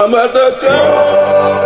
I'm at the girl.